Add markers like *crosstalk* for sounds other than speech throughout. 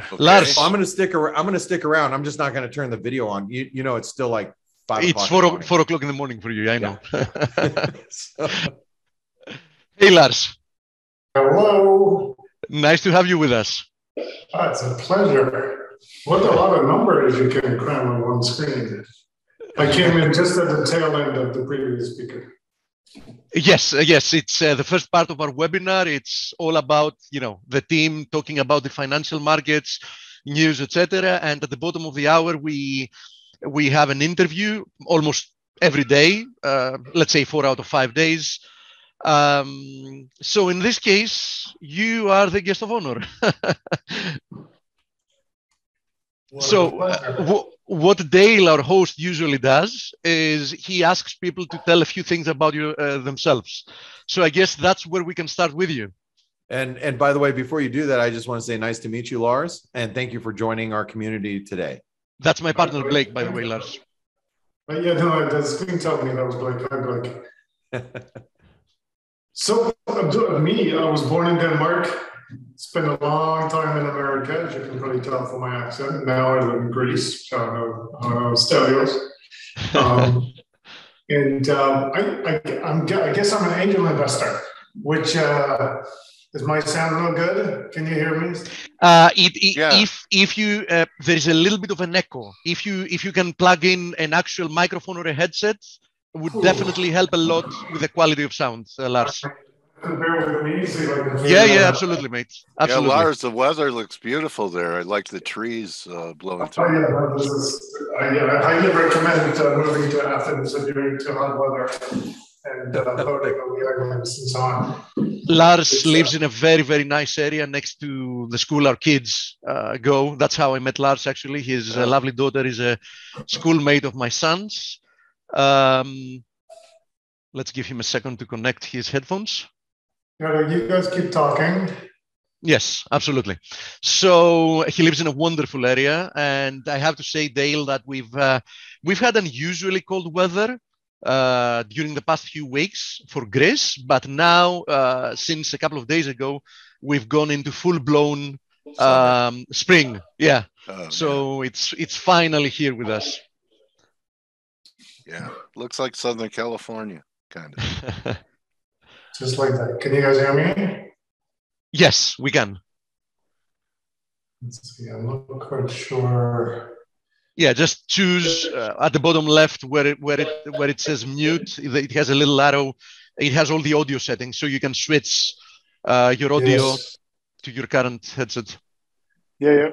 Sure. Okay. Lars. I'm gonna stick around. I'm gonna stick around. I'm just not gonna turn the video on. You you know it's still like five. It's o'clock four, in the o- morning. four o'clock in the morning for you. I know. *laughs* So- hey, Lars. Hello. Nice to have you with us. Ah, it's a pleasure. What a lot of numbers you can cram on one screen. I came in just at the tail end of the previous speaker. Yes, uh, yes, it's uh, the first part of our webinar. It's all about you know the team talking about the financial markets, news, etc. And at the bottom of the hour, we we have an interview almost every day. Uh, let's say four out of five days. Um, so in this case, you are the guest of honor. *laughs* What so uh, what Dale, our host, usually does is he asks people to tell a few things about you uh, themselves. So I guess that's where we can start with you. and and by the way, before you do that, I just want to say nice to meet you, Lars, and thank you for joining our community today. That's my partner Blake, by the way, Lars. But yeah, no, the screen told me that was Blake. Hi, Blake. *laughs* So, uh, me, I was born in Denmark. Spent a long time in America, as you can probably tell from my accent. Now I live in Greece. I don't know, I don't know Stelios. Um, *laughs* and um, I, I, I'm, I guess I'm an angel investor, which uh, does my sound no good? Can you hear me? Uh, it, it- Yeah. If if you uh, there is a little bit of an echo. If you if you can plug in an actual microphone or a headset, it would Ooh. definitely help a lot with the quality of sound, uh, Lars. Bear with me. See if I can figure Yeah, yeah, absolutely, mate. Absolutely. Yeah, Lars, the weather looks beautiful there. I like the trees uh, blowing Oh, through. yeah, no, this is, I, yeah, I highly recommend uh, moving to Athens if you're into hot weather and uh, *laughs* voting on the islands and so on. Lars It's, uh, lives in a very, very nice area next to the school our kids uh, go. That's how I met Lars, actually. His uh, lovely daughter is a schoolmate of my son's. Um, let's give him a second to connect his headphones. Yeah, you guys keep talking. Yes, absolutely. So he lives in a wonderful area, and I have to say, Dale, that we've uh, we've had unusually cold weather uh, during the past few weeks for Greece, but now, uh, since a couple of days ago, we've gone into full-blown um, spring. Yeah, Oh, so it's it's finally here with us. yeah, looks like Southern California, kind of. *laughs* Just like that. Can you guys hear me? yes, we can. Let's see, I'm not quite sure. Yeah, just choose uh, at the bottom left where it where it where it says mute. It it has a little arrow. It has all the audio settings, so you can switch uh, your audio Yes. to your current headset. Yeah, yeah.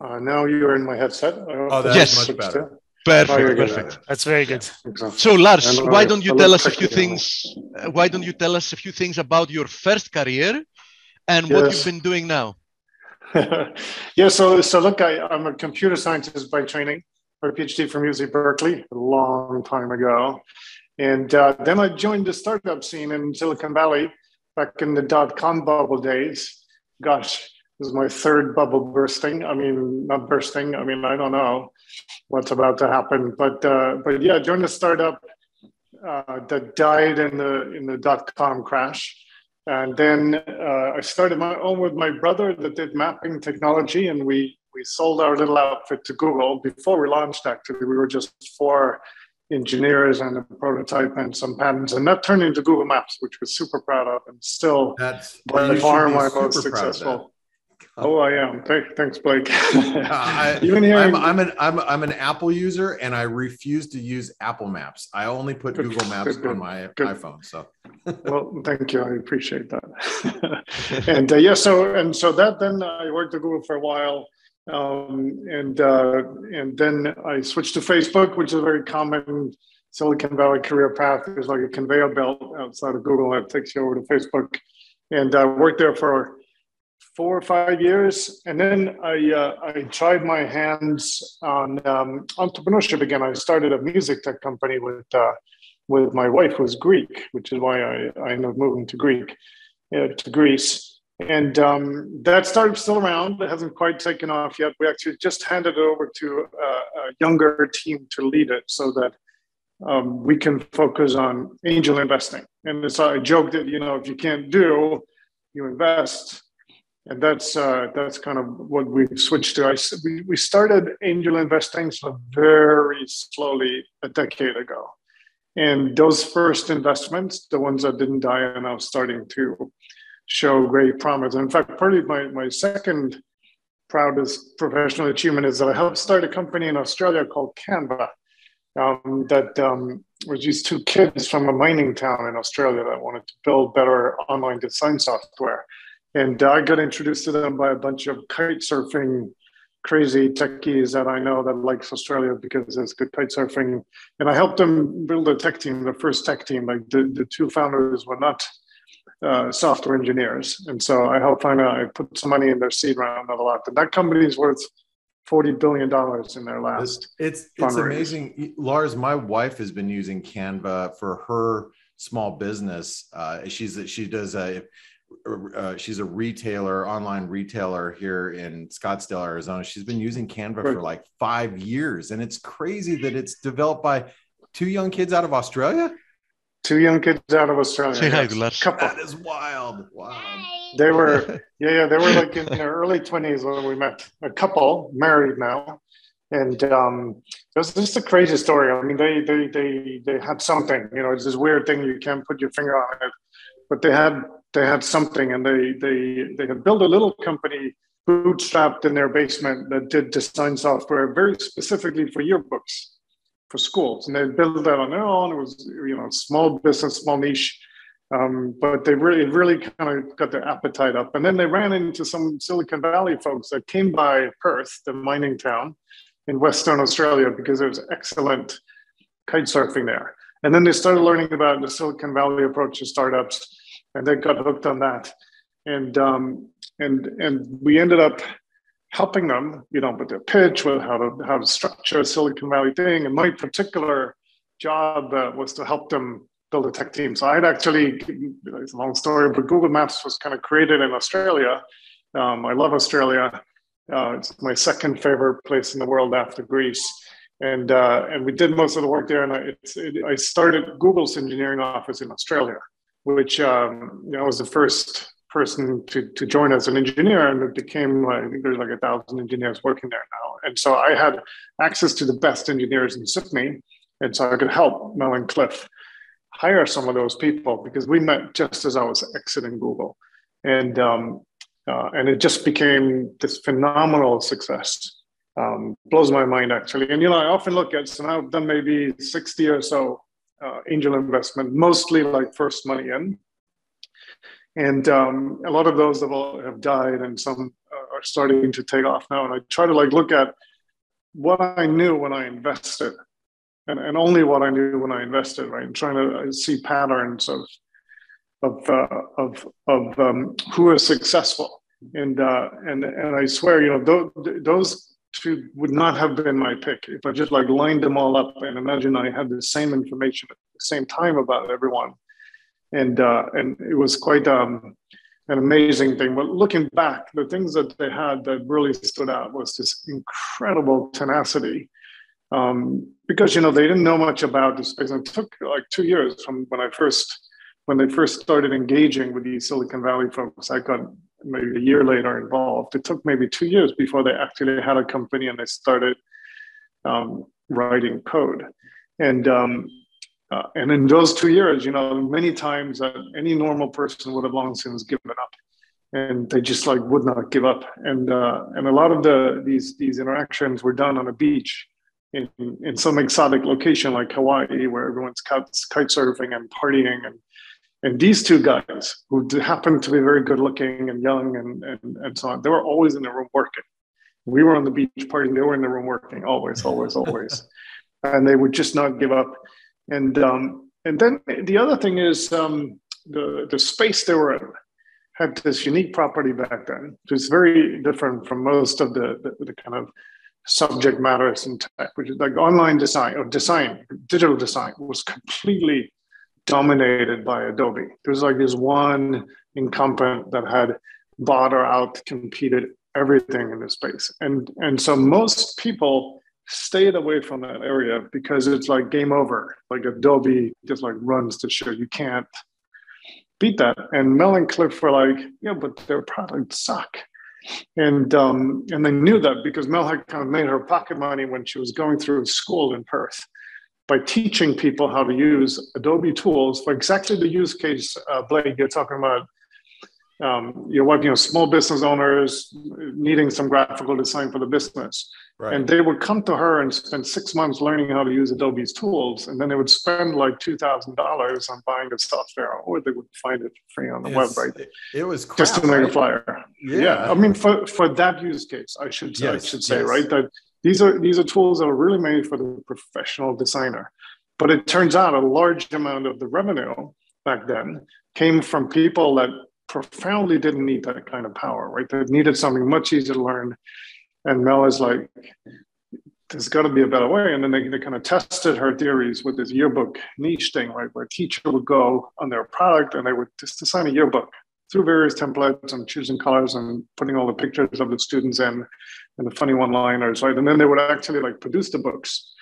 Uh, now you're in my headset. Oh, that that Yes. much better. Perfect, you're good. perfect. That's very good. So Lars, And, uh, why don't you tell us a few things? uh, Why don't you tell us a few things about your first career and what you've been doing now? *laughs* yeah, so so look, I, I'm a computer scientist by training, a PhD from UC Berkeley a long time ago, and uh, then I joined the startup scene in Silicon Valley back in the dot com bubble days. Gosh, this is my third bubble bursting. I mean, not bursting. I mean, I don't know what's about to happen, but uh, but yeah, joined a startup uh, that died in the in the dot com crash. And then uh, I started my own with my brother that did mapping technology, and we we sold our little outfit to Google before we launched. Actually, we were just four engineers and a prototype and some patents, and that turned into Google Maps, which we're super proud of, and still That's by far my most proud of that. successful. Oh, I am. *laughs* Thank, thanks, Blake. I, *laughs* Even hearing, I'm, I'm an I'm I'm an Apple user and I refuse to use Apple Maps. I only put Good, Google Maps good, good, on my good. iPhone. So *laughs* well, thank you. I appreciate that. and uh, yeah, so and so that then I worked at Google for a while, um, and uh, and then I switched to Facebook, which is a very common Silicon Valley career path. There's like a conveyor belt outside of Google that takes you over to Facebook, and I worked there for four or five years, and then I uh, I tried my hands on um, entrepreneurship again. I started a music tech company with. Uh, with my wife who's Greek, which is why I, I ended up moving to Greek, uh, to Greece. And um, that startup still around. It hasn't quite taken off yet. We actually just handed it over to a, a younger team to lead it so that um, we can focus on angel investing. And it's I joke that, you know, if you can't do, you invest. And that's uh, that's kind of what we've switched to. I, we, we started angel investing so very slowly a decade ago, and those first investments, the ones that didn't die, are now starting to show great promise. in fact, probably my my second proudest professional achievement is that I helped start a company in Australia called Canva. Um, that um, was these two kids from a mining town in Australia that wanted to build better online design software and I got introduced to them by a bunch of kite surfing crazy techies that I know that likes Australia because there's good kite surfing. And I helped them build a tech team, the first tech team. Like the, the two founders were not uh, software engineers. And so I helped find out, I put some money in their seed round a lot. And that company is worth $40 billion in their last. It's, it's, it's amazing. Lars, my wife has been using Canva for her small business. Uh, she's, she does a, uh, she's a retailer, online retailer here in Scottsdale, Arizona. She's been using Canva for like five years, and it's crazy that it's developed by two young kids out of Australia. Two young kids out of Australia. Say hi, yes. Couple. That is wild. Wow. They were, *laughs* yeah, yeah, they were like in their early twenties when we met. A couple, married now, and um, it was just a crazy story. I mean, they they they they had something. You know, it's this weird thing you can't put your finger on it, but they had they had something and they they they had built a little company bootstrapped in their basement that did design software very specifically for yearbooks for schools. And they built that on their own. It was you know small business small niche. Um, but they really really kind of got their appetite up. And then they ran into some silicon valley folks that came by perth the mining town in western australia because there was excellent kite surfing there. And then they started learning about the silicon valley approach to startups and they got hooked on that. And um, and and we ended up helping them, you know, with their pitch, with how to how to structure a Silicon Valley thing. And my particular job uh, was to help them build a tech team. So I'd actually, it's a long story, but Google Maps was kind of created in Australia. Um, I love Australia. Uh, it's my second favorite place in the world after Greece. And, uh, and we did most of the work there. And I, it, I started Google's engineering office in Australia which um, you know, I was the first person to, to join as an engineer, and it became I think there's like a thousand engineers working there now, and so I had access to the best engineers in Sydney, and so I could help Mel and Cliff hire some of those people because we met just as I was exiting Google, and um, uh, and it just became this phenomenal success. Um, blows my mind actually, and you know I often look at so now I've done maybe sixty or so uh, angel investment, mostly like first money in. And um, a lot of those have, all, have died, and some uh, are starting to take off now. And I try to like look at what I knew when I invested, and, and only what I knew when I invested, right? And trying to uh, see patterns of of uh, of of um, who is successful. And uh, and and I swear, you know, those, those would not have been my pick if I just like lined them all up and imagine I had the same information at the same time about everyone. And uh, and it was quite um, an amazing thing. But looking back, the things that they had that really stood out was this incredible tenacity. Um, because you know they didn't know much about the space. And it took like two years from when I first when they first started engaging with these Silicon Valley folks. I got maybe a year later involved. It took maybe two years before they actually had a company and they started um, writing code. And um, uh, and in those two years, you know, many times uh, any normal person would have long since given up, and they just like would not give up. And uh, and a lot of the these these interactions were done on a beach in in some exotic location like Hawaii, where everyone's kite, surfing and partying and and these two guys, who happened to be very good looking and young and, and, and so on, they were always in the room working. We were on the beach party, they were in the room working, always, always, always. *laughs* and they would just not give up. And, um, and then the other thing is um, the, the space they were in had this unique property back then, which is very different from most of the, the, the kind of subject matters in tech, which is like online design or design, digital design was completely dominated by Adobe. There's like this one incumbent that had bought or out competed everything in this space. And, and so most people stayed away from that area because it's like game over. Like Adobe just like runs the show. You can't beat that. And Mel and Cliff were like, yeah, but their products suck. And um, and they knew that because Mel had kind of made her pocket money when she was going through school in Perth by teaching people how to use Adobe tools for exactly the use case, uh, Blake, you're talking about um, you're working with small business owners needing some graphical design for the business. Right. And they would come to her and spend six months learning how to use Adobe's tools. And then they would spend like $2,000 on buying the software, or they would find it free on the it's, web, right? It was crap, just to make right? a flyer. Yeah. yeah. I mean, for, for that use case, I should, yes, I should say, yes. right? That these are, these are tools that are really made for the professional designer. But it turns out a large amount of the revenue back then came from people that profoundly didn't need that kind of power, right? They needed something much easier to learn. And Mel is like, there's got to be a better way. And then they, they kind of tested her theories with this yearbook niche thing, right? Where a teacher would go on their product and they would just design a yearbook through various templates and choosing colors and putting all the pictures of the students in and the funny one-liners, right? And then they would actually like produce the books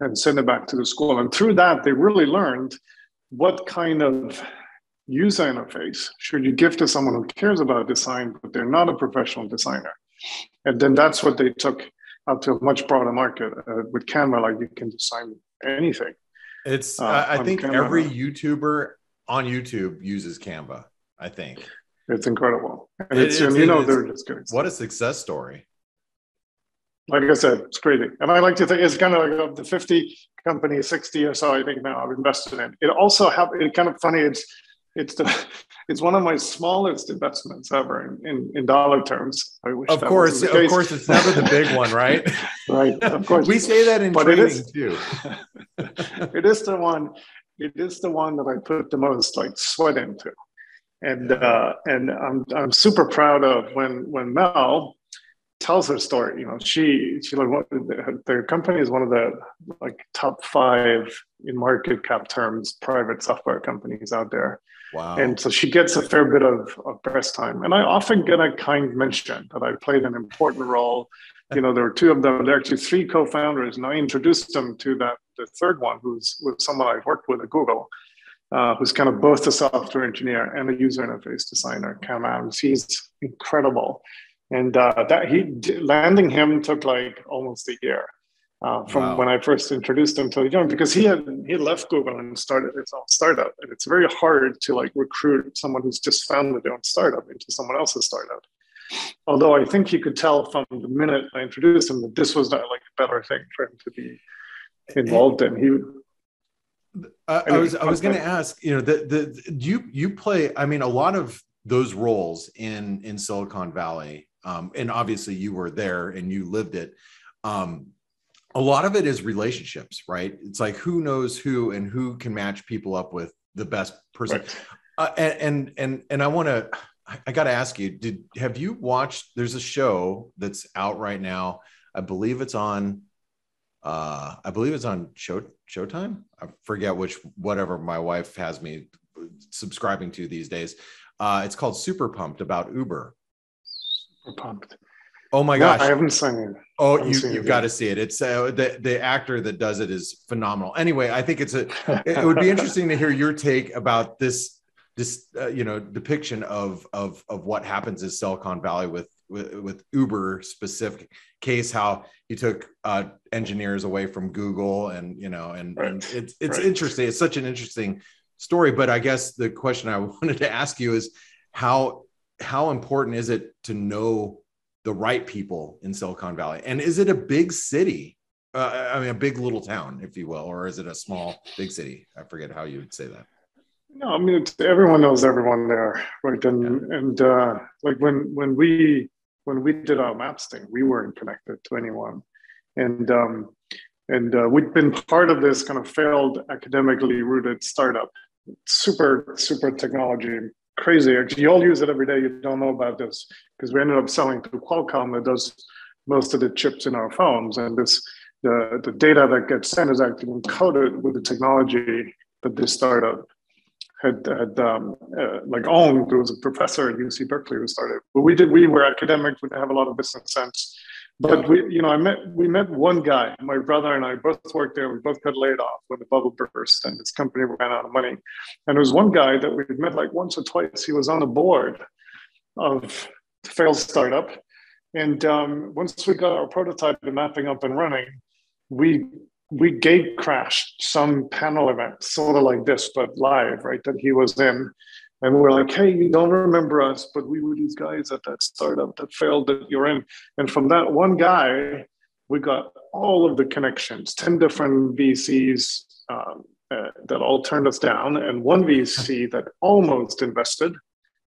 and send it back to the school. And through that, they really learned what kind of user interface should you give to someone who cares about design, but they're not a professional designer? And then that's what they took out to a much broader market uh, with Canva. Like you can design anything. It's uh, I think Canva. every YouTuber on YouTube uses Canva. I think it's incredible, and it, it's, and you know they're just good. What a success story! Like I said, it's crazy, and I like to think it's kind of like of the fifty companies, sixty or so. I think now I've invested in. It also have it kind of funny. It's it's the *laughs* it's one of my smallest investments ever in, in, in dollar terms. I wish of course, of course, it's never the big one, right? *laughs* right. Of course, we say that in but training it is, too. *laughs* it is the one. It is the one that I put the most like sweat into, and uh, and I'm I'm super proud of when when Mel tells her story. You know, she she like their company is one of the like top five in market cap terms private software companies out there Wow. And so she gets a fair bit of, of press time. And I often get a kind mention that I played an important role. *laughs* You know, there were two of them, there are actually three co-founders, and I introduced them to that the third one, who's was someone I've worked with at Google, uh, who's kind of both a software engineer and a user interface designer. Cam Adams. He's incredible. And uh, that he landing him took like almost a year uh, from wow. when I first introduced him to the young because he had he left Google and started his own startup, and it's very hard to like recruit someone who's just founded their own startup into someone else's startup. Although I think he could tell from the minute I introduced him that this was not like a better thing for him to be involved in. He. Uh, I was I was going to ask, you know, the the you you play. I mean, a lot of those roles in in Silicon Valley, um, and obviously you were there and you lived it. Um, a lot of it is relationships, right? It's like who knows who and who can match people up with the best person. Right. Uh, and, and and and I want to, I got to ask you, did have you watched? There's a show that's out right now. I believe it's on. Uh, I believe it's on Show Showtime. I forget which whatever my wife has me subscribing to these days. Uh, it's called Super Pumped about Uber. Super Pumped. Oh my gosh, I haven't seen it. Oh, you you've got to see it. It's uh, the the actor that does it is phenomenal. Anyway, I think it's a. it would be *laughs* interesting to hear your take about this this uh, you know depiction of of of what happens in Silicon Valley with with, with Uber specific case how he took uh, engineers away from Google and you know and, right. and it's it's right. interesting. It's such an interesting story. But I guess the question I *laughs* wanted to ask you is how how important is it to know the right people in Silicon Valley? And is it a big city? Uh, I mean, a big little town, if you will, or is it a small, big city? I forget how you would say that. No, I mean everyone knows everyone there, right? And yeah. and uh, like when when we when we did our maps thing, we weren't connected to anyone, and um, and uh, we'd been part of this kind of failed academically rooted startup, super super technology crazy. Actually, you all use it every day. You don't know about this because we ended up selling to Qualcomm that does most of the chips in our phones. And this the, the data that gets sent is actually encoded with the technology that this startup had, had um, uh, like owned. There was a professor at UC Berkeley who started. But we did. We were academic. We didn't have a lot of business sense. But we, you know, I met we met one guy. My brother and I both worked there. We both got laid off when the bubble burst, and his company ran out of money. And there was one guy that we met like once or twice. He was on the board of the failed startup, and um, once we got our prototype and mapping up and running, we we gate crashed some panel event, sort of like this, but live, right? That he was in. And we're like, hey, you don't remember us, but we were these guys at that startup that failed that you're in. And from that one guy, we got all of the connections, 10 different VCs um, uh, that all turned us down, and one VC *laughs* that almost invested.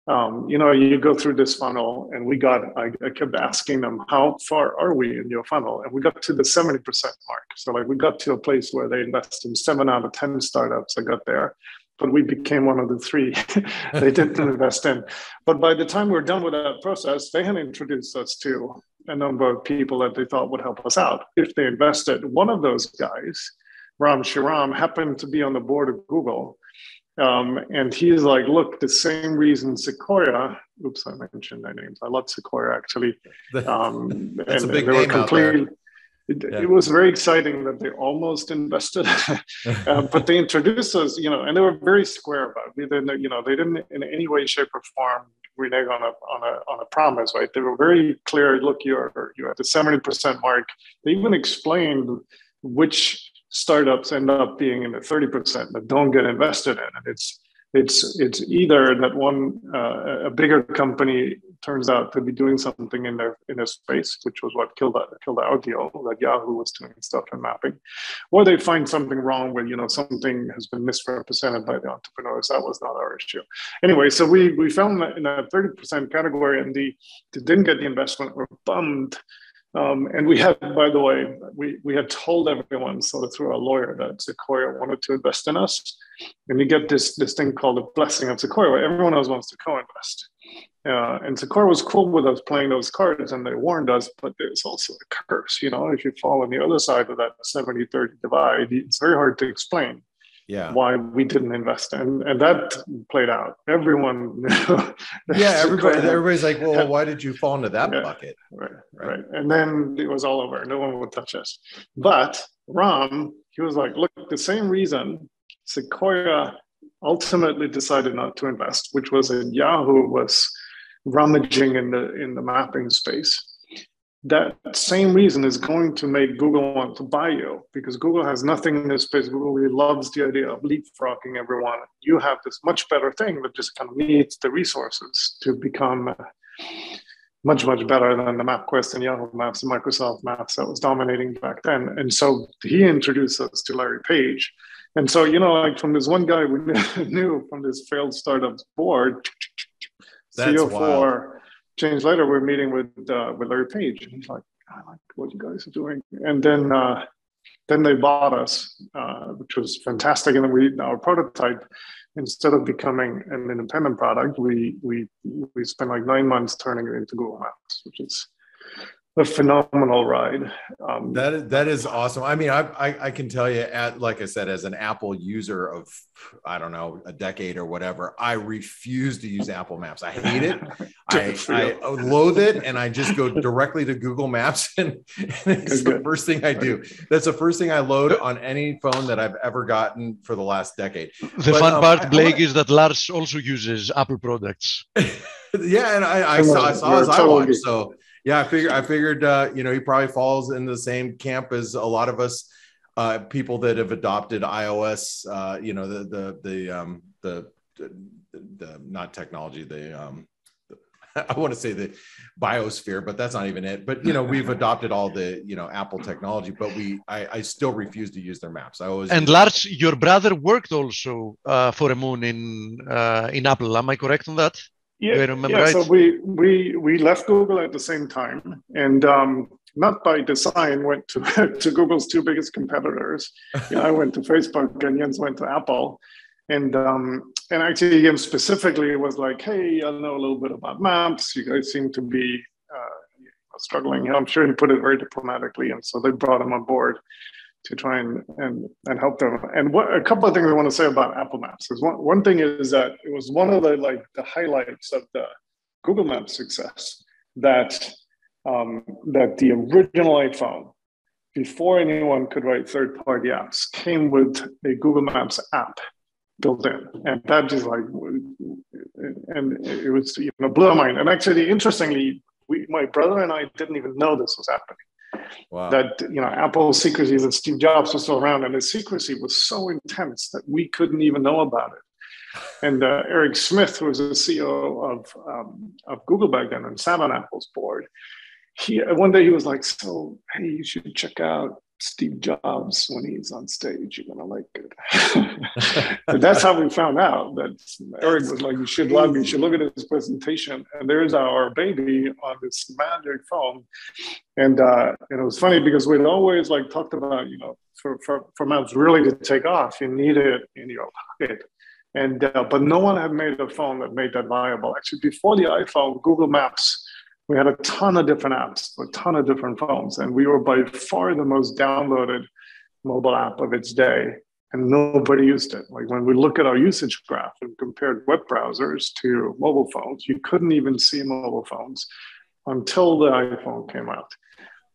Um, you know, you go through this funnel, and we got, I, I, kept asking them, how far are we in your funnel? And we got to the 70% mark. So, like, we got to a place where they invest in seven out of 10 startups that got there but we became one of the three *laughs* they didn't invest in. But by the time we are done with that process, they had introduced us to a number of people that they thought would help us out if they invested. One of those guys, Ram Shriram, happened to be on the board of Google. Um, and he's like, look, the same reason Sequoia, oops, I mentioned their names. I love Sequoia actually. Um, That's and, a big name out there it, yeah. it, was very exciting that they almost invested, *laughs* uh, but they introduced us, you know, and they were very square about it. They didn't, you know, they didn't in any way, shape, or form renege on a on a on a promise, right? They were very clear. Look, you're you're at the seventy percent mark. They even explained which startups end up being in the thirty percent that don't get invested in, and it's it's it's either that one uh, a bigger company turns out to be doing something in their in their space, which was what killed killed our deal that Yahoo was doing stuff in mapping, or they find something wrong where you know something has been misrepresented by the entrepreneurs. That was not our issue. Anyway, so we we found that in a thirty percent category, and the, the didn't get the investment were bummed um, and we had, by the way, we, we had told everyone sort of through our lawyer that Sequoia wanted to invest in us. And you get this, this thing called the blessing of Sequoia, where everyone else wants to co-invest. Uh, and Sequoia was cool with us playing those cards and they warned us, but there's also a curse. You know, if you fall on the other side of that 70 30 divide, it's very hard to explain yeah. why we didn't invest and and that played out. Everyone *laughs* yeah everybody everybody's like well why did you fall into that yeah, bucket? Right, right, right. And then it was all over. No one would touch us. But ram he was like look the same reason sequoia ultimately decided not to invest which was that yahoo was rummaging in the in the mapping space that same reason is going to make Google want to buy you because Google has nothing in this space. Google really loves the idea of leapfrogging everyone. You have this much better thing that just kind of needs the resources to become uh, much, much better than the MapQuest and Yahoo Maps and Microsoft Maps that was dominating back then. And so he introduced us to Larry Page. And so, you know, like from this one guy we *laughs* knew from this failed startups board, That's CO4, wild later, we're meeting with uh, with Larry Page, and he's like, "I like what you guys are doing." And then uh, then they bought us, uh, which was fantastic. And then we our prototype, instead of becoming an independent product, we we we spent like nine months turning it into Google Maps, which is a phenomenal ride. Um, that is that is awesome. I mean, I, I, I can tell you, at like I said, as an Apple user of I don't know a decade or whatever, I refuse to use Apple Maps. I hate it. *laughs* I, I loathe it, and I just go directly to Google Maps, *laughs* and, and it's the first thing I do. That's the first thing I load on any phone that I've ever gotten for the last decade. The but, fun um, part, Blake, is that Lars also uses Apple products. *laughs* yeah, and I, I saw I saw his iWatch, so yeah, I figured. I figured. Uh, you know, he probably falls in the same camp as a lot of us, uh, people that have adopted iOS. Uh, you know, the the the um, the, the, the not technology. The um, *laughs* I want to say the biosphere, but that's not even it. But you know, we've adopted all the you know Apple technology, but we I, I still refuse to use their maps. I always and Lars, your brother worked also uh, for a moon in uh, in Apple. Am I correct on that? Yeah, yeah. Right? So we we we left Google at the same time, and um, not by design went to *laughs* to Google's two biggest competitors. *laughs* You know, I went to Facebook, and Jens went to Apple, and um, and actually him specifically was like, hey, I know a little bit about maps. You guys seem to be uh, struggling. I'm sure he put it very diplomatically, and so they brought him on board to try and, and, and help them. And what, a couple of things I want to say about Apple Maps is one, one thing is that it was one of the like the highlights of the Google Maps success that um, that the original iPhone, before anyone could write third-party apps, came with a Google Maps app built in, and that just like, and it was you know blew my mind. And actually, interestingly, we, my brother and I didn't even know this was happening. Wow. That you know, Apple's secrecy that Steve Jobs was still around, and his secrecy was so intense that we couldn't even know about it. *laughs* And uh, Eric Schmidt, who was the CEO of um, of Google back then and sat on Apple's board, he one day he was like, "So hey, you should check out Steve Jobs when he's on stage. You're gonna like it. *laughs* that's how we found out that Eric was like, "You should love. You should look at his presentation." And there's our baby on this magic phone, and uh, and it was funny because we'd always like talked about, you know, for for for maps really to take off, you need it in your pocket. And uh, but no one had made a phone that made that viable. Actually, before the iPhone, Google Maps we had a ton of different apps, a ton of different phones, and we were by far the most downloaded mobile app of its day, and nobody used it. Like when we look at our usage graph and compared web browsers to mobile phones, you couldn't even see mobile phones until the iPhone came out.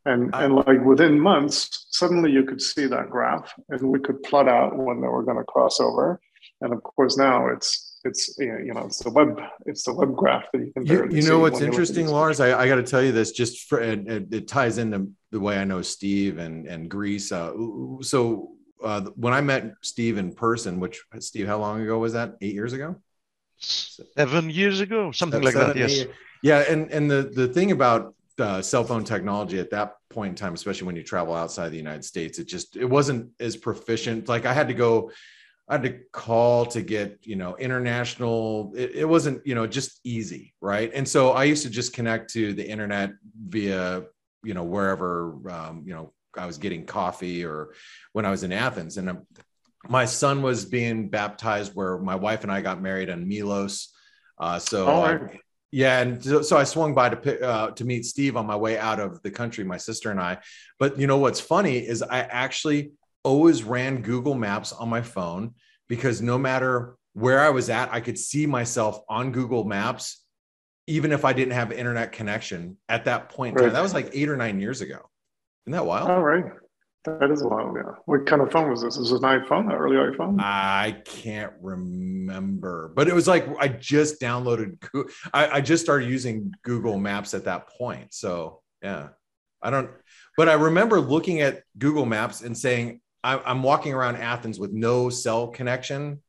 And, and like within months, suddenly you could see that graph and we could plot out when they were going to cross over. And of course, now it's it's you know it's the web it's the web graph that you can you, you know what's interesting lars? i, I got to tell you this just for it, it, it, ties into the way i know steve and and greece uh, so uh, when i met steve in person which steve how long ago was that? Eight years ago? Seven years ago something seven, like that yes. eight. yeah and and the the thing about uh, cell phone technology at that point in time especially when you travel outside the united states it just it wasn't as proficient. Like i had to go I had to call to get, you know, international. It, it, wasn't, you know, just easy, right? And so I used to just connect to the internet via, you know, wherever, um, you know, I was getting coffee or when I was in Athens. And um, my son was being baptized where my wife and I got married on Milos. Uh, so, oh, I, yeah, and so, so, I swung by to uh, to meet Steve on my way out of the country, my sister and I. But you know what's funny is I actually always ran Google Maps on my phone because no matter where I was at, I could see myself on Google Maps, even if I didn't have internet connection at that point. Right. That was like eight or nine years ago. Isn't that wild? All right. That is a while, yeah. What kind of phone was this? Was it an iPhone, an early iPhone? I can't remember, but it was like I just downloaded. I, I just started using Google Maps at that point. So yeah, I don't. But I remember looking at Google Maps and saying, I, am walking around Athens with no cell connection,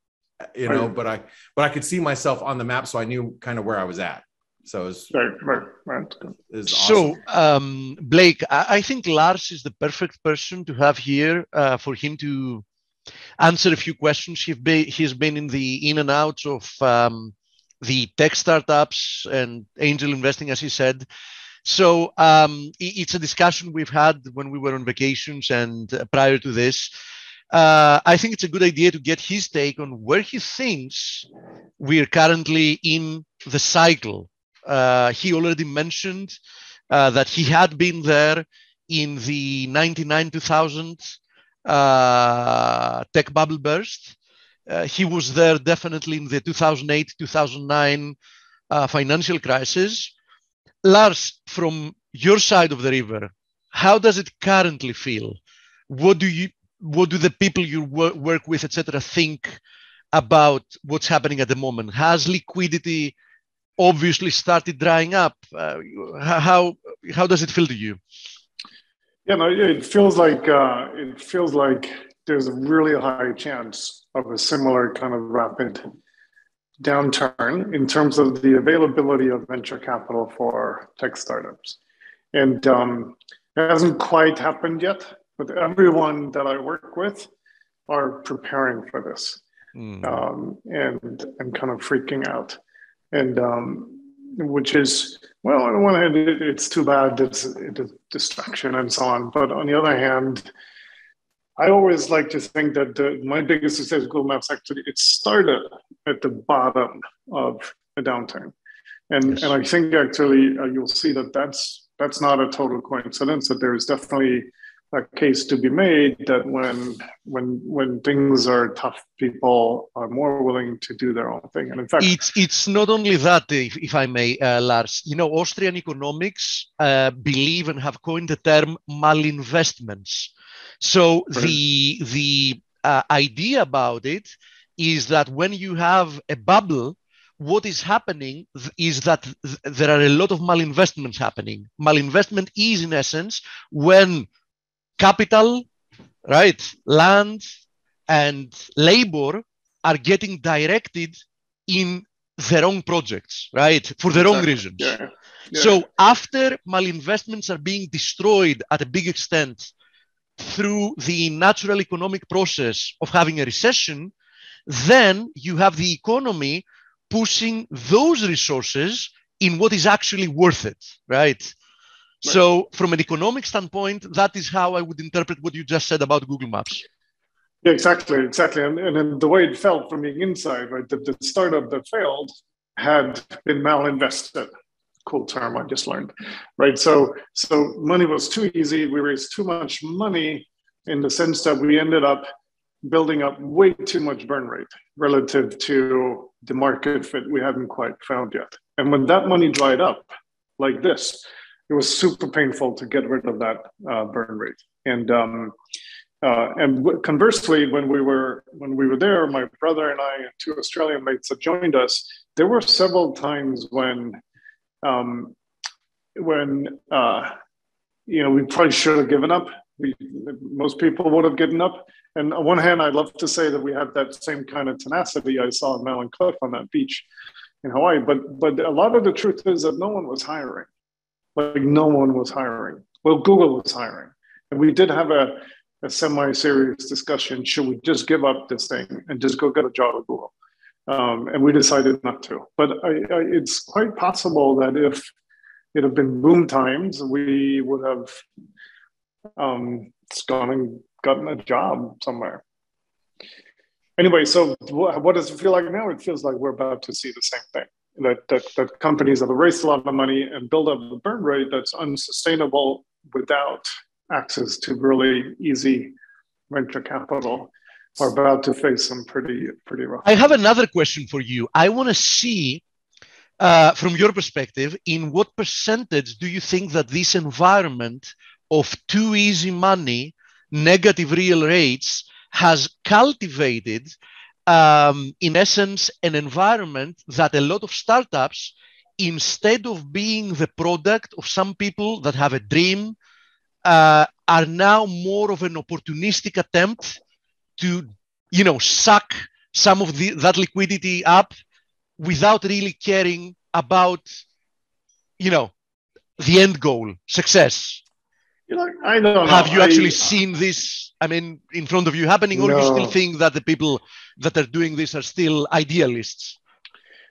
you know, right. but I but I could see myself on the map, so I knew kind of where I was at. So it was, right, right, right. awesome. So um, Blake, I, I, think Lars is the perfect person to have here uh, for him to answer a few questions. He's been, he's been in the in and outs of um, the tech startups and angel investing, as he said. So um, it's a discussion we've had when we were on vacations and uh, prior to this. Uh, I think it's a good idea to get his take on where he thinks we're currently in the cycle. Uh, he already mentioned uh, that he had been there in the 99 2000 uh, tech bubble burst. Uh, he was there definitely in the 2008 2009 financial crisis Lars, from your side of the river, how does it currently feel? What do you, what do the people you work with, etc., think about what's happening at the moment? Has liquidity obviously started drying up? Uh, how how does it feel to you? Yeah, no, it feels like uh, it feels like there's a really high chance of a similar kind of rapid downturn in terms of the availability of venture capital for tech startups. And um, it hasn't quite happened yet, but everyone that I work with are preparing for this mm. um, and, and kind of freaking out. And um, which is, well, on the one hand, it, it's too bad, it's, it's a distraction and so on. But on the other hand, I always like to think that the, my biggest success with Google Maps actually it started at the bottom of a downturn, and yes. and I think actually uh, you'll see that that's that's not a total coincidence. That there is definitely a case to be made that when when when things are tough, people are more willing to do their own thing. And in fact, it's it's not only that, if, if I may, uh, Lars. You know, Austrian economics uh, believe and have coined the term malinvestments. So right. the the uh, idea about it is that when you have a bubble, what is happening is that th- there are a lot of malinvestments happening. Malinvestment is, in essence, when capital, right, land, and labor are getting directed in the wrong projects, right, for exactly. own reasons. Yeah. Yeah. So after malinvestments are being destroyed at a big extent through the natural economic process of having a recession, then you have the economy pushing those resources in what is actually worth it, right? Right. So, from an economic standpoint, that is how I would interpret what you just said about Google Maps. Yeah, exactly, exactly. And, and the way it felt from being inside, right? The, the startup that failed had been malinvested. Cool term I just learned, right? So, so money was too easy. We raised too much money in the sense that we ended up building up way too much burn rate relative to the market fit we hadn't quite found yet. And when that money dried up, like this, it was super painful to get rid of that uh, burn rate. And um, uh, and conversely, when we were when we were there, my brother and I and two Australian mates that joined us, there were several times when um, when uh, you know we probably should have given up. We most people would have given up. And on one hand, I'd love to say that we had that same kind of tenacity I saw in Mel and Cliff on that beach in Hawaii. But but a lot of the truth is that no one was hiring like no one was hiring. Well, Google was hiring. And we did have a, a semi serious discussion should we just give up this thing and just go get a job at Google? Um, and we decided not to. But I, I, it's quite possible that if it had been boom times, we would have um, gone and gotten a job somewhere. Anyway, so what does it feel like now? It feels like we're about to see the same thing that, that, that companies have raised a lot of money and build up the burn rate that's unsustainable without access to really easy venture capital are about to face some pretty pretty rough. I have another question for you. I want to see uh, from your perspective, in what percentage do you think that this environment of too easy money, negative real rates, has cultivated um, in essence, an environment that a lot of startups, instead of being the product of some people that have a dream, uh, are now more of an opportunistic attempt to, you know, suck some of the, that liquidity up without really caring about, you know, the end goal, success. You know, I know. Have you actually I, seen this? I mean, in front of you happening, or no. you still think that the people that are doing this are still idealists?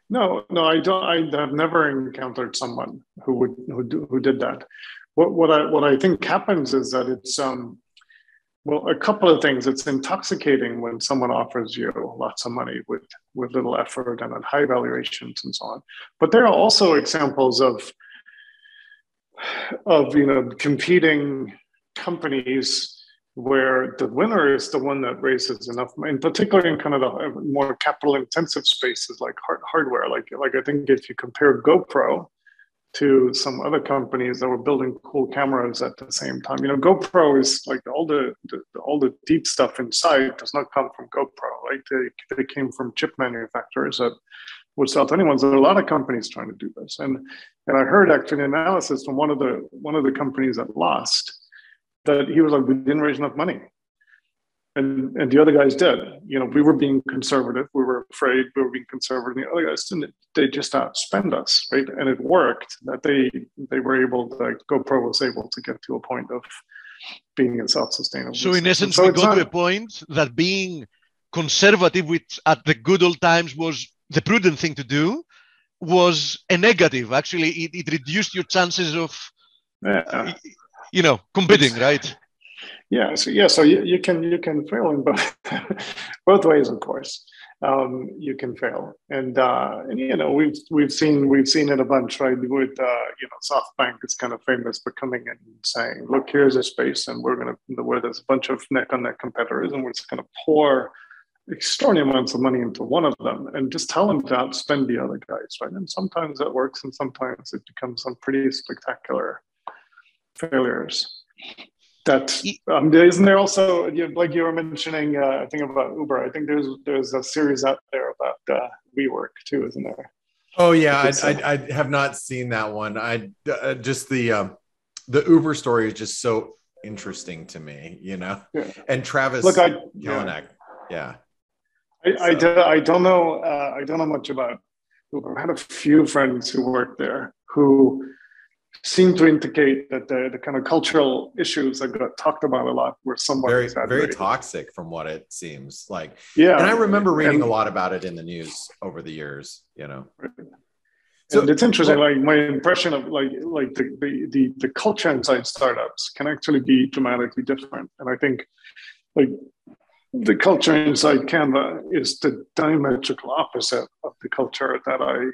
No, no, I don't. I have never encountered someone who would who, do, who did that. What what I what I think happens is that it's um, well, a couple of things. It's intoxicating when someone offers you lots of money with with little effort and at high valuations and so on. But there are also examples of of you know competing companies where the winner is the one that raises enough money, in particular in kind of the more capital intensive spaces like hard, hardware like like i think if you compare gopro to some other companies that were building cool cameras at the same time you know gopro is like all the, the all the deep stuff inside does not come from gopro right they, they came from chip manufacturers that would sell to anyone. So there are a lot of companies trying to do this. And and I heard actually an analysis from one of the one of the companies that lost that he was like, we didn't raise enough money. And, and the other guys did. You know, we were being conservative. We were afraid we were being conservative. And the other guys didn't. They just outspend us, right? And it worked. That they they were able to. Like, GoPro was able to get to a point of being self-sustainable. So in essence, so we got not, to a point that being conservative which at the good old times was the prudent thing to do was a negative. Actually, it, it reduced your chances of, yeah. you know, competing, right? Yeah. So yeah. So you, you can you can fail in both *laughs* both ways, of course. um, you can fail. And, uh, and you know we've we've seen we've seen it a bunch, right? With uh, you know SoftBank is kind of famous for coming in and saying, "Look, here's a space, and we're gonna where there's a bunch of neck on neck competitors, and we're just gonna pour." extraordinary amounts of money into one of them and just tell them to outspend the other guys, right? And sometimes that works, and sometimes it becomes some pretty spectacular failures that um, isn't there also like you were mentioning uh, i think about uber i think there's there's a series out there about uh, WeWork too isn't there oh yeah I, I, I, have not seen that one i uh, just the um, the uber story is just so interesting to me you know yeah. and travis look i yeah, yeah. I, so. I, do, I don't know uh, i don't know much about uber i had a few friends who worked there who seem to indicate that the, the kind of cultural issues that got talked about a lot were somewhat very very toxic from what it seems like. Yeah. And i remember reading and, a lot about it in the news over the years you know. So and it's interesting like my impression of like like the, the the the culture inside startups can actually be dramatically different. And i think like the culture inside canva is the diametrical opposite of the culture that i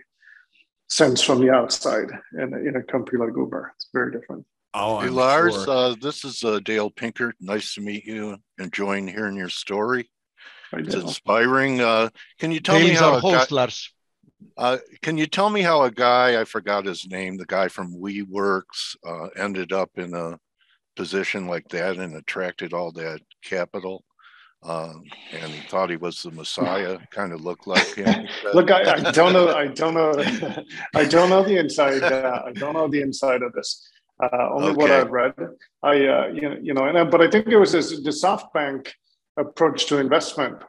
sense from the outside in, in a company like Uber. It's very different. Oh, hey, Lars, sure. uh, this is uh, Dale Pinkert. Nice to meet you. Enjoying hearing your story. It's inspiring. Uh, can you tell Dale's me how host, guy, Lars. Uh, can you tell me how a guy I forgot his name, the guy from WeWorks, uh, ended up in a position like that and attracted all that capital? Um, and he thought he was the Messiah. kind of looked like him. Look, I, I, don't know. I don't know. *laughs* I don't know the inside. Uh, I don't know the inside of this. Uh, only okay. what I've read. I, uh, you know, you know, and but I think it was this, the SoftBank approach to investment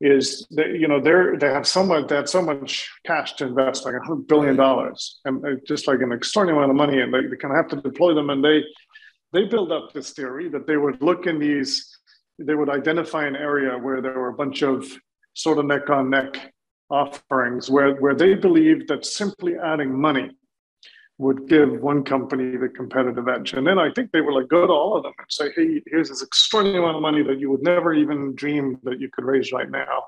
is that you know they're they have so much they have so much cash to invest like a hundred billion dollars and uh, just like an extraordinary amount of money and they, they kind of have to deploy them and they they build up this theory that they would look in these they would identify an area where there were a bunch of sort of neck on neck offerings where, where they believed that simply adding money would give one company the competitive edge. And then I think they would like go to all of them and say, hey, here's this extraordinary amount of money that you would never even dream that you could raise right now.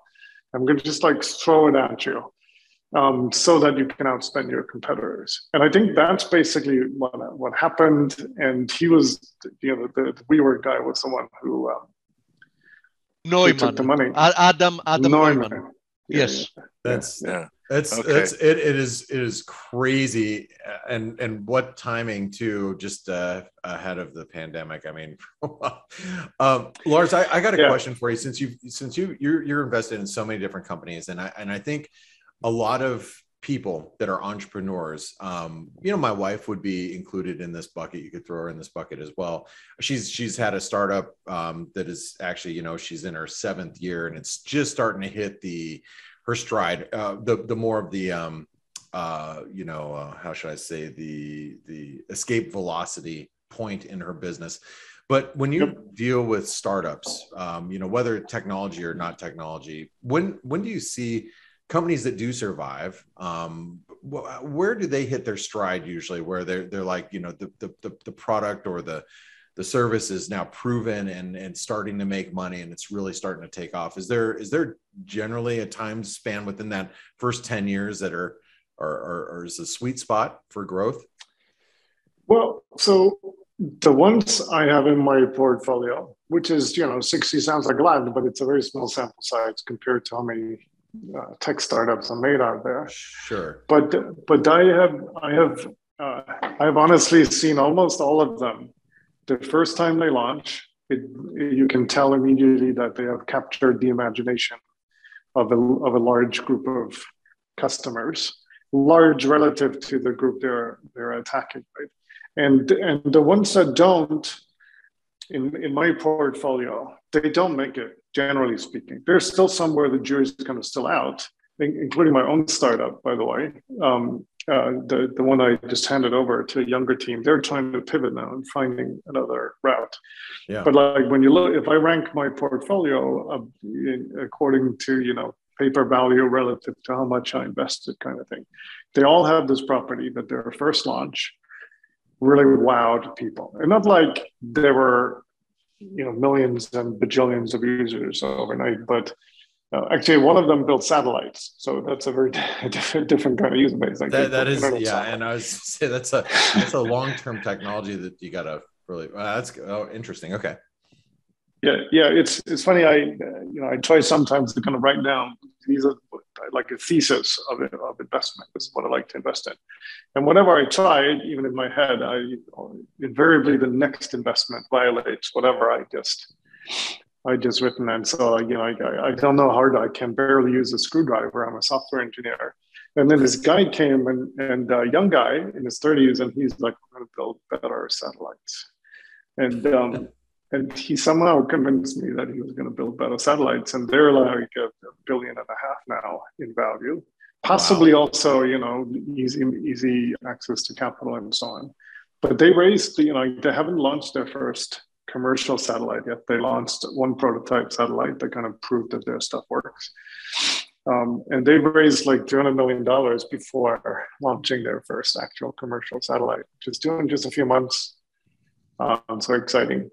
I'm going to just like throw it at you um, so that you can outspend your competitors. And I think that's basically what, what happened. And he was, you know, the, the WeWork guy was the one who um, Neumann. Took the money. Adam Adam Neumann. Neumann. Yes. That's yeah. That's okay. that's it, it is it is crazy and and what timing too just uh, ahead of the pandemic I mean *laughs* um, Lars I, I got a yeah. question for you since you since you you're, you're invested in so many different companies and I and I think a lot of people that are entrepreneurs um, you know my wife would be included in this bucket. You could throw her in this bucket as well. She's she's had a startup um, that is actually you know she's in her seventh year and it's just starting to hit the her stride uh, the the more of the um, uh, you know uh, how should i say the the escape velocity point in her business. But when you yep. deal with startups um, you know whether technology or not technology when when do you see companies that do survive um, where do they hit their stride usually where they're they're like you know the the, the, product or the the service is now proven and and starting to make money and it's really starting to take off? Is there is there generally a time span within that first 10 years that are, are is a sweet spot for growth? Well so the ones i have in my portfolio which is you know 60 sounds like a lot but it's a very small sample size compared to how many uh, tech startups are made out there. Sure. But but I have I have uh, I've honestly seen almost all of them. The first time they launch, it, you can tell immediately that they have captured the imagination of a of a large group of customers, large relative to the group they're they're attacking, right? And and the ones that don't, in in my portfolio, they don't make it generally speaking. There's still some where the jury's kind of still out, including my own startup, by the way. Um, uh, the, the one I just handed over to a younger team, they're trying to pivot now and finding another route. Yeah. But like when you look, if I rank my portfolio uh, according to, you know, paper value relative to how much I invested kind of thing, they all have this property that their first launch really wowed people. And not like they were you know millions and bajillions of users overnight but uh, actually, one of them built satellites, so that's a very *laughs* different, different kind of user base. Like that, that is, yeah, and I was say that's a that's a long term technology that you gotta really. Uh, that's oh, interesting. Okay. Yeah, yeah, it's it's funny. I you know I try sometimes to kind of write down these are like a thesis of of investment. This is what I like to invest in, and whenever I try, even in my head, I invariably the next investment violates whatever I just I just written. And so, you know, I, I don't know how I can barely use a screwdriver. I'm a software engineer. And then this guy came and, and a young guy in his 30s, and he's like, we're going to build better satellites. And, um, and he somehow convinced me that he was going to build better satellites. And they're like a, billion and a half now in value. Possibly wow. also, you know, easy, easy access to capital and so on. But they raised, you know, they haven't launched their first commercial satellite yet. They launched one prototype satellite that kind of proved that their stuff works. Um, and they raised like $200 million before launching their first actual commercial satellite, just doing just a few months. Um, so exciting.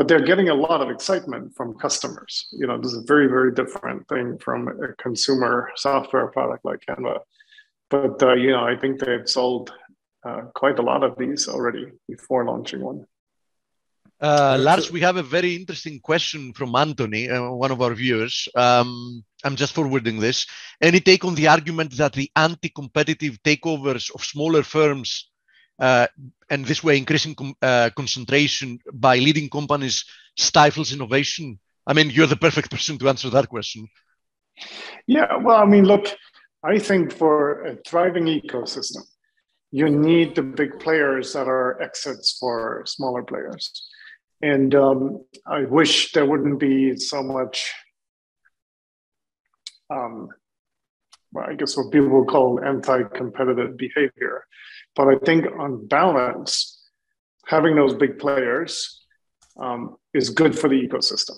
But they're getting a lot of excitement from customers. You know, this is a very, very different thing from a consumer software product like Canva. But, uh, you know, I think they've sold uh, quite a lot of these already before launching one. Uh, Lars, we have a very interesting question from Anthony, uh, one of our viewers. Um, I'm just forwarding this. Any take on the argument that the anti-competitive takeovers of smaller firms and this way increasing uh, concentration by leading companies stifles innovation? I mean, you're the perfect *laughs* person to answer that question. Yeah, well, I mean, look, I think for a thriving ecosystem, you need the big players that are exits for smaller players. And um, I wish there wouldn't be so much, um, well, I guess what people call anti competitive behavior. But I think on balance, having those big players um, is good for the ecosystem.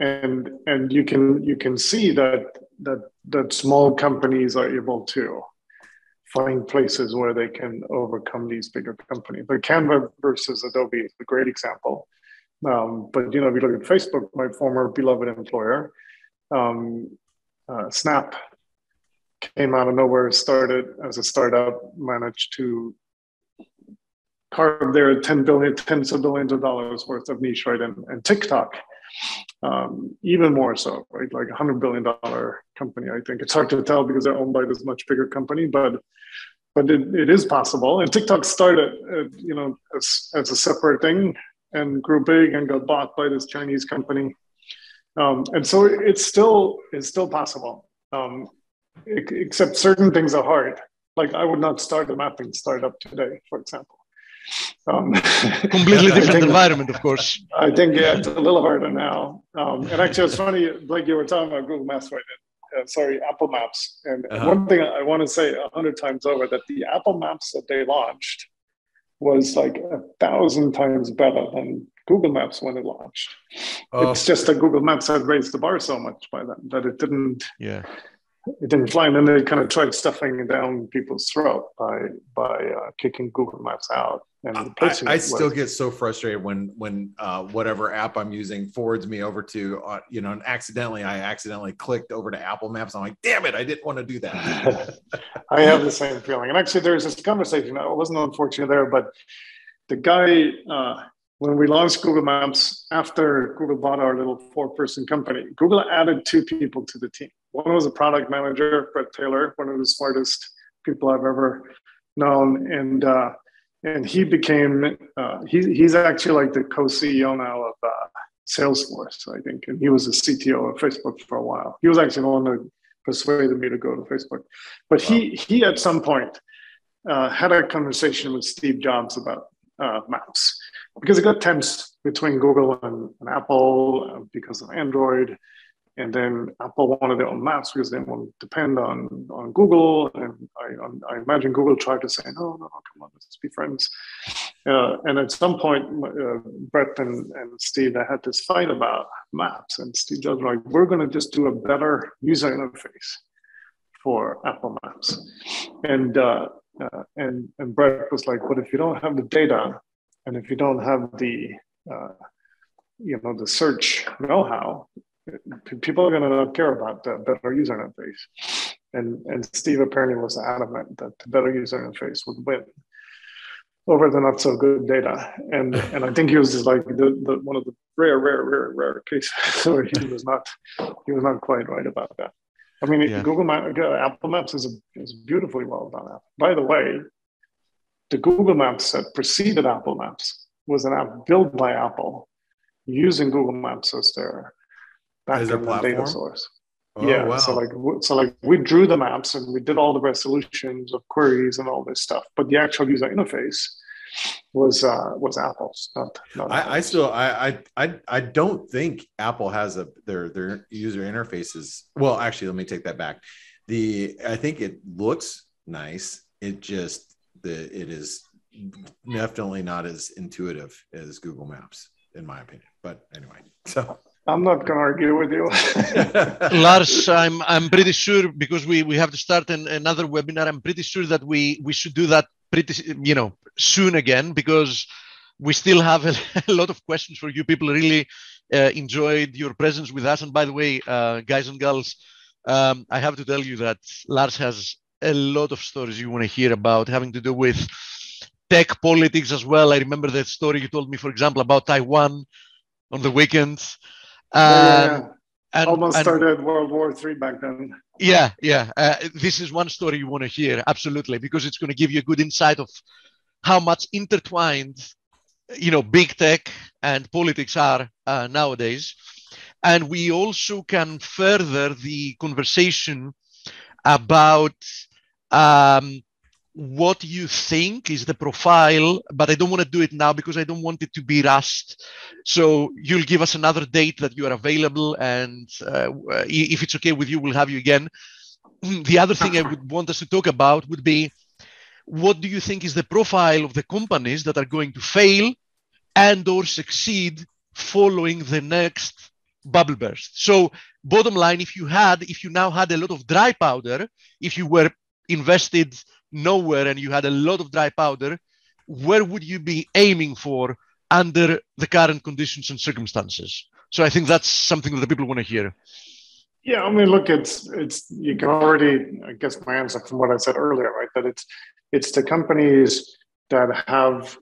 And, and you can you can see that that that small companies are able to find places where they can overcome these bigger companies. But Canva versus Adobe is a great example. Um, but you know, if you look at Facebook, my former beloved employer, um, uh, Snap came out of nowhere, started as a startup, managed to carve their 10 billion, tens of billions of dollars worth of niche, right? And, and TikTok, um, even more so, right? Like a hundred billion dollar company. I think it's hard to tell because they're owned by this much bigger company, but but it, it is possible. And TikTok started, uh, you know, as, as a separate thing and grew big and got bought by this Chinese company. Um, and so it's still it's still possible, um, except certain things are hard. Like I would not start a mapping startup today, for example. Um, *laughs* Completely different think, environment, of course. I think yeah, it's a little harder now. Um, and actually, it's funny, like you were talking about Google Maps right now. Uh, sorry, Apple Maps. And uh-huh. one thing I want to say a hundred times over that the Apple Maps that they launched was like a thousand times better than Google Maps when it launched. Oh. It's just that Google Maps had raised the bar so much by then that it didn't. Yeah. It didn't fly, and then they kind of tried stuffing it down people's throat by by uh, kicking Google Maps out and I, I still get so frustrated when when uh, whatever app I'm using forwards me over to uh, you know and accidentally I accidentally clicked over to Apple Maps. I'm like, damn it, I didn't want to do that. *laughs* I have the same feeling. And actually, there's this conversation. I wasn't unfortunate there, but the guy uh, when we launched Google Maps after Google bought our little four-person company, Google added two people to the team. One was a product manager, Bret Taylor, one of the smartest people I've ever known, and uh, and he became uh, he, he's actually like the co-CEO now of uh, Salesforce, I think, and he was the CTO of Facebook for a while. He was actually the one that persuaded me to go to Facebook, but wow. he he at some point uh, had a conversation with Steve Jobs about uh, maps. Because it got tense between Google and, and Apple uh, because of Android and then Apple wanted their own maps because they want to depend on, on Google. And I, I imagine Google tried to say, no, no, come on, let's be friends. Uh, and at some point, uh, Bret and, and Steve, had this fight about maps. And Steve Jobs was like, we're going to just do a better user interface for Apple Maps. And, uh, uh, and, and Bret was like, but if you don't have the data and if you don't have the, uh, you know, the search know-how, people are going to not care about the better user interface. And, and Steve apparently was adamant that the better user interface would win over the not so good data. And and I think he was just like the, the one of the rare, rare, rare, rare cases *laughs* where he was not he was not quite right about that. I mean, yeah. Google Maps, uh, Apple Maps is a is beautifully well done app. By the way, the Google Maps that preceded Apple Maps was an app built by Apple using Google Maps as their backend data source. Oh, yeah, wow. so like so like we drew the maps and we did all the resolutions of queries and all this stuff, but the actual user interface was uh, was Apple's. Not, not I, I, still I, I I don't think Apple has a their their user interfaces. Well, actually, let me take that back. The I think it looks nice. It just the it is definitely not as intuitive as Google Maps, in my opinion. But anyway, so I'm not going to argue with you. *laughs* Lars, I'm I'm pretty sure because we we have to start an, another webinar. I'm pretty sure that we we should do that pretty you know soon again because we still have a, *laughs* a lot of questions for you. People really uh, enjoyed your presence with us. And by the way, uh, guys and girls, um, I have to tell you that Lars has a lot of stories you want to hear about having to do with tech politics as well. I remember that story you told me, for example, about Taiwan on the weekends. Um, yeah, and, Almost and, started World War Three back then. Yeah, yeah. Uh, this is one story you want to hear, absolutely, because it's going to give you a good insight of how much intertwined, you know, big tech and politics are uh, nowadays. And we also can further the conversation about um, what you think is the profile, but I don't want to do it now because I don't want it to be rushed. So you'll give us another date that you are available, and uh, if it's okay with you, we'll have you again. *clears throat* The other thing I would want us to talk about would be what do you think is the profile of the companies that are going to fail and or succeed following the next bubble burst. So bottom line, if you had, if you now had a lot of dry powder, if you were invested nowhere and you had a lot of dry powder, where would you be aiming for under the current conditions and circumstances? So I think that's something that the people want to hear. Yeah, I mean, look, it's it's you can already, I guess, my answer from what I said earlier, right? That it's it's the companies that have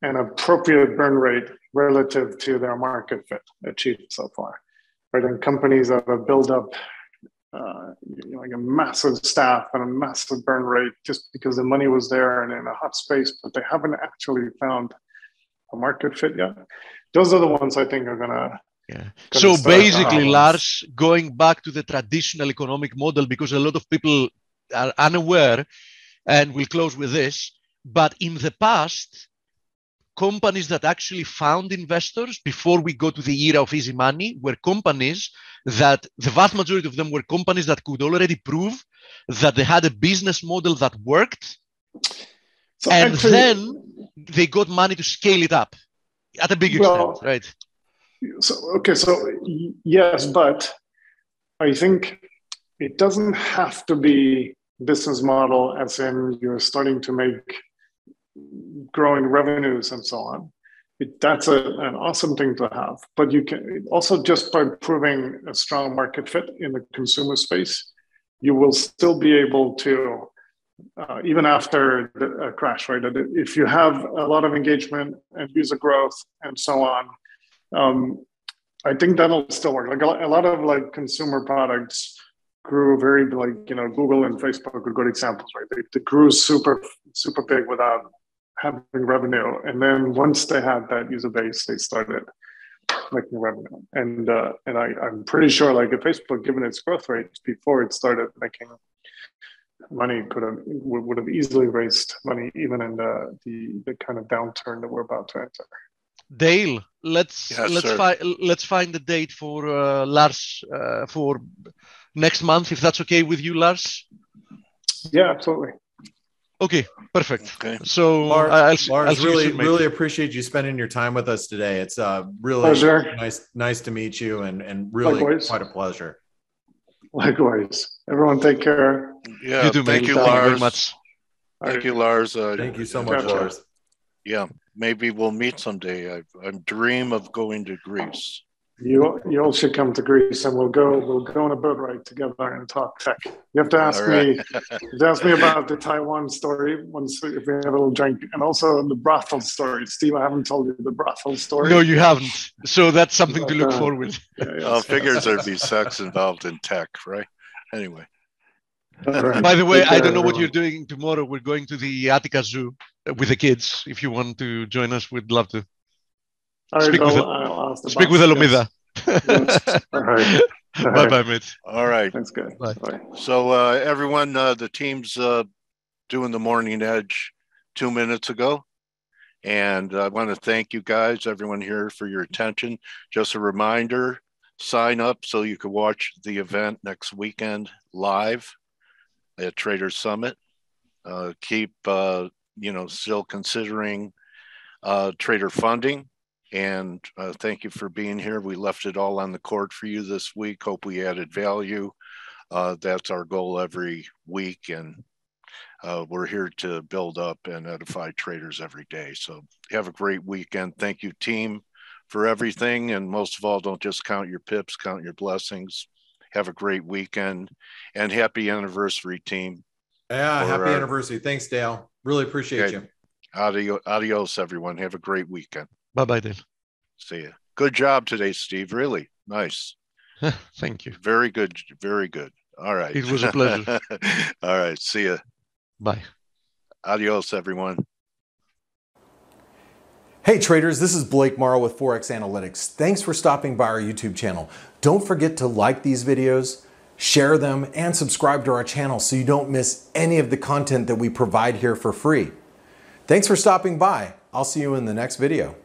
an appropriate burn rate relative to their market fit achieved so far, right? And companies that have built up uh, you know, like a massive staff and a massive burn rate just because the money was there and in a hot space, but they haven't actually found a market fit yet. Those are the ones I think are gonna. Yeah. Gonna so basically, Lars, going back to the traditional economic model, because a lot of people are unaware, and we'll close with this. But in the past, companies that actually found investors before we go to the era of easy money were companies that the vast majority of them were companies that could already prove that they had a business model that worked. So and actually, then they got money to scale it up at a big well, extent, right? So, okay, so yes, but I think it doesn't have to be business model as in you're starting to make growing revenues and so on. It, that's a, an awesome thing to have. But you can also just by proving a strong market fit in the consumer space, you will still be able to, uh, even after the crash, right? If you have a lot of engagement and user growth and so on, um, I think that'll still work. Like a, a lot of like consumer products grew very like you know Google and Facebook are good examples, right? They, they grew super super big without having revenue. And then once they had that user base, they started making revenue. And uh, and I, I'm pretty sure like if Facebook, given its growth rates before it started making money, could have would have easily raised money even in the the, the kind of downturn that we're about to enter. Dale, let's yes, let's find let's find the date for uh, Lars uh, for next month, if that's okay with you, Lars. Yeah, absolutely. Okay, perfect. Okay. So Lars, I'll, Lars I'll really, really appreciate you spending your time with us today. It's uh, really pleasure. nice, nice to meet you, and and really Likewise. quite a pleasure. Likewise, everyone, take care. Yeah, you do, thank you, Lars. Thank you very much. Thank you, Lars. Uh, thank you so much, Lars. Yeah, maybe we'll meet someday. I, I dream of going to Greece. You you all should come to Greece and we'll go we'll go on a boat ride together and talk tech. You have to ask right. me to ask me about the Taiwan story once if we have a little drink and also the brothel story. Steve, I haven't told you the brothel story. No, you haven't. So that's something but, to look uh, forward. Yeah, yeah, oh, figures there'd be sex involved in tech, right? Anyway. Right. By the way, I don't know what you're doing tomorrow. We're going to the Attica Zoo with the kids. If you want to join us, we'd love to. Speak with, I'll speak with Elomida. Yes. *laughs* All right. bye bye, mate. All right. That's good. Bye. bye. So, uh, everyone, uh, the team's uh, doing the morning edge two minutes ago. And I want to thank you guys, everyone here, for your attention. Just a reminder sign up so you can watch the event next weekend live at Trader Summit. Uh, keep, uh, you know, still considering uh, trader funding. And uh, thank you for being here. We left it all on the court for you this week. Hope we added value. Uh, that's our goal every week. And uh, we're here to build up and edify traders every day. So have a great weekend. Thank you, team, for everything. And most of all, don't just count your pips, count your blessings. Have a great weekend and happy anniversary, team. Yeah, happy our, anniversary. Thanks, Dale. Really appreciate okay. you. Adios, adios, everyone. Have a great weekend. Bye bye, Dale. See you. Good job today, Steve. Really nice. *laughs* Thank you. Very good. Very good. All right. It was a pleasure. *laughs* All right. See you. Bye. Adios, everyone. Hey traders, this is Blake Morrow with ForexAnalytix. Thanks for stopping by our YouTube channel. Don't forget to like these videos, share them, and subscribe to our channel so you don't miss any of the content that we provide here for free. Thanks for stopping by. I'll see you in the next video.